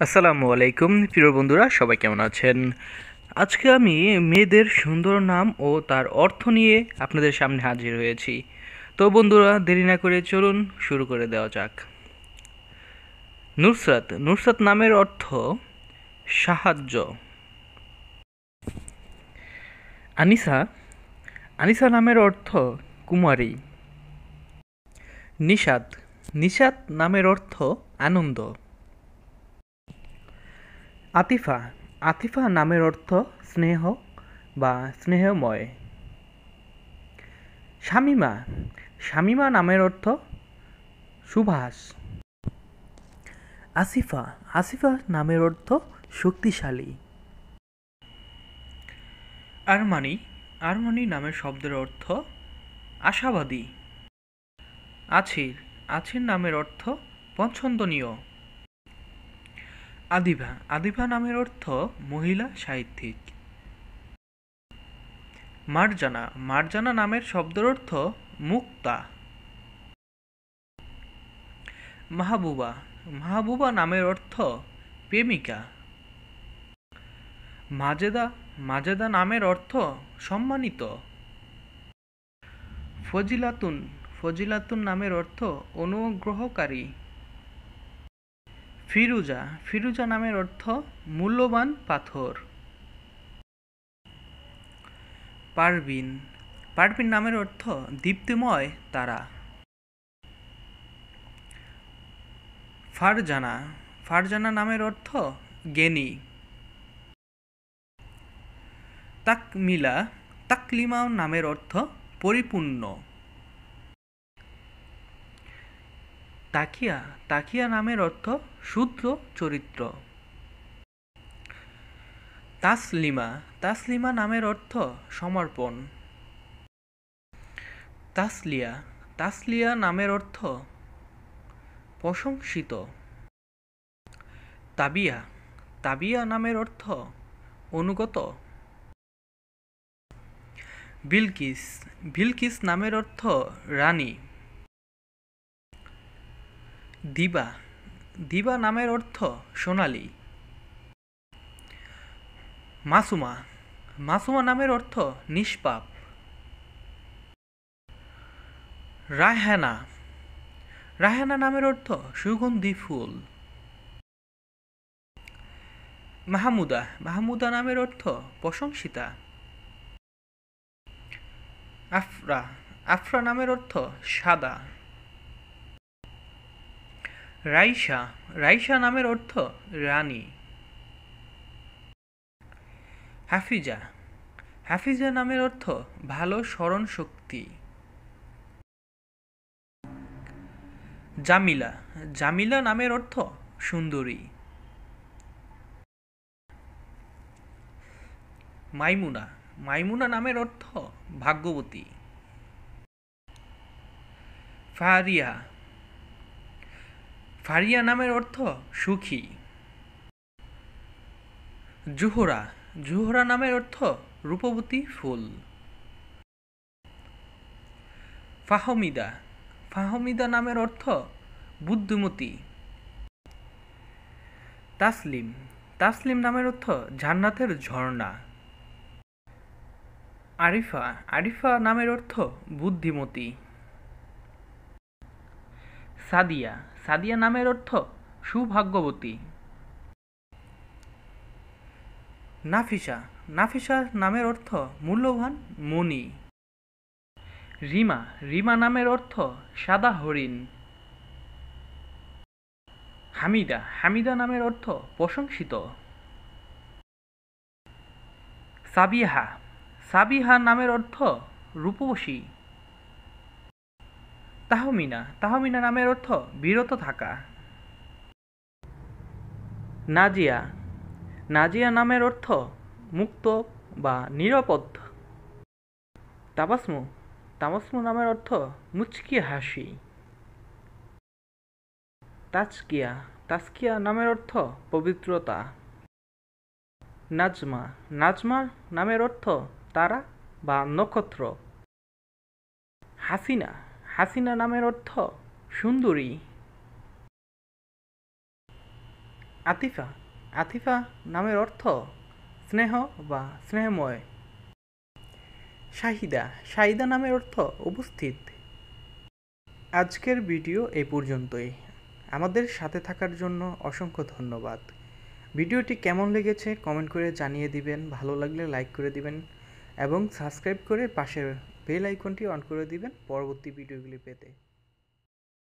আসসালামু আলাইকুম, প্রিয় বন্ধুরা, সবাই কেমন আছেন? আজকে আমি মেয়েদের সুন্দর নাম ও তার অর্থ নিয়ে আপনাদের সামনে হাজির হয়েছি। তো বন্ধুরা, দেরি না করে চলুন, শুরু করে দেওয়া যাক। নুসরাত নুসরাত নামের অর্থ সাহায্য। আনিসা আনিসা নামের অর্থ কুমারী। নিষাদ নিষাদ নামের অর্থ আনন্দ। আতিফা। আতিফা নামের অর্থ স্নেহ বা স্নেহময়। শামিমা। শামিমা নামের অর্থ সুভাষ। আসিফা। আসিফা নামের অর্থ শক্তিশালী। আরমানি। আরমানি নামের শব্দের অর্থ আশাবাদী। আছির। আছির নামের অর্থ পছন্দনীয়। আদিভা। আদিভা নামের অর্থ মহিলা সাহিত্যিক। মার্জানা। মার্জানা নামের শব্দের অর্থ মুক্তা। মাহবুবা। মাহবুবা নামের অর্থ প্রেমিকা। মাজেদা। মাজেদা নামের অর্থ সম্মানিত। ফজিলাতুন। ফজিলাতুন নামের অর্থ অনুগ্রহকারী। ফিরুজা। ফিরুজা নামের অর্থ মূল্যবান পাথর। পারবিন। পারবিন নামের অর্থ দীপ্তিময় তারা। ফারজানা। ফারজানা নামের অর্থ জ্ঞানী। তাকমিলা। তাকলিমা নামের অর্থ পরিপূর্ণ। তাকিয়া তাকিয়া নামের অর্থ শূদ্র চরিত্র। তাসলিমা তাসলিমা নামের অর্থ সমর্পণ। তাসলিয়া তাসলিয়া নামের অর্থ প্রশংসিত। তাবিয়া তাবিয়া নামের অর্থ অনুগত। বিলকিস বিলকিস নামের অর্থ রানী। দিবা। দিবা নামের অর্থ সোনালি। মাসুমা। মাসুমা নামের অর্থ নিষ্পাপ। রায়হানা। রায়হানা নামের অর্থ সুগন্ধি ফুল। মাহমুদা। মাহমুদা নামের অর্থ প্রশংসিতা। আফরা। আফরা নামের অর্থ সাদা। রাইসা রাইসা নামের অর্থ রানী। হাফিজা হাফিজা নামের অর্থ ভালো স্মরণ শক্তি। জামিলা জামিলা নামের অর্থ সুন্দরী। মাইমুনা মাইমুনা নামের অর্থ ভাগ্যবতী। ফারিয়া ফারিয়া নামের অর্থ সুখী। জুহরা জুহরা নামের অর্থ রূপবতী ফুল। ফাহমিদা ফাহমিদা নামের অর্থ বুদ্ধিমতী তাসলিম তাসলিম নামের অর্থ জান্নাতের ঝর্ণা। আরিফা আরিফা নামের অর্থ বুদ্ধিমতী। সাদিয়া। সাদিয়া নামের অর্থ সুভাগ্যবতী। নাফিসা। নাফিসা নামের অর্থ মূল্যবান, মণি। রিমা। রিমা নামের অর্থ সাদা হরিণ। হামিদা। হামিদা নামের অর্থ প্রশংসিত। সাবিহা। সাবিহা নামের অর্থ রূপসী তাহমিনা তাহমিনা নামের অর্থ বিরত থাকা। নাজিয়া নাজিয়া নামের অর্থ মুক্ত বা নিরাপদ। তাবাসমু তাবাসমু নামের অর্থ মুচকি হাসি। তাজকিয়া তাজকিয়া নামের অর্থ পবিত্রতা। নাজমা নাজমা নামের অর্থ তারা বা নক্ষত্র। হাসিনা হাসিনা নামের অর্থ সুন্দরী। আতিফা আতিফা নামের অর্থ স্নেহ বা স্নেহময়। শাহিদা শাহিদা নামের অর্থ উপস্থিত। আজকের ভিডিও এই পর্যন্তই। আমাদের সাথে থাকার জন্য অসংখ্য ধন্যবাদ। ভিডিওটি কেমন লেগেছে কমেন্ট করে জানিয়ে দিবেন। ভালো লাগলে লাইক করে দিবেন এবং সাবস্ক্রাইব করে পাশের বেল আইকনটি অন করে দিবেন পরবর্তী ভিডিওগুলি পেতে।